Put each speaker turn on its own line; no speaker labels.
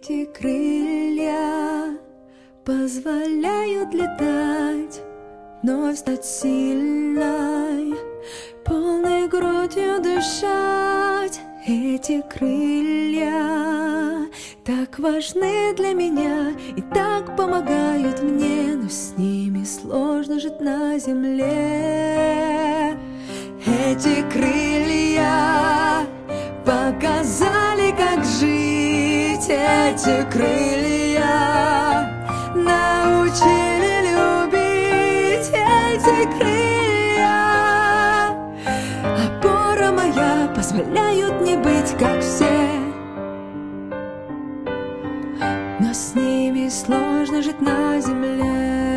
Эти крылья позволяют летать, вновь стать сильной, полной грудью дышать. Эти крылья так важны для меня и так помогают мне, но с ними сложно жить на земле. Эти крылья показали, как жить. Эти крылья научили любить. Эти крылья опора моя позволяют не быть как все. Но с ними сложно жить на земле.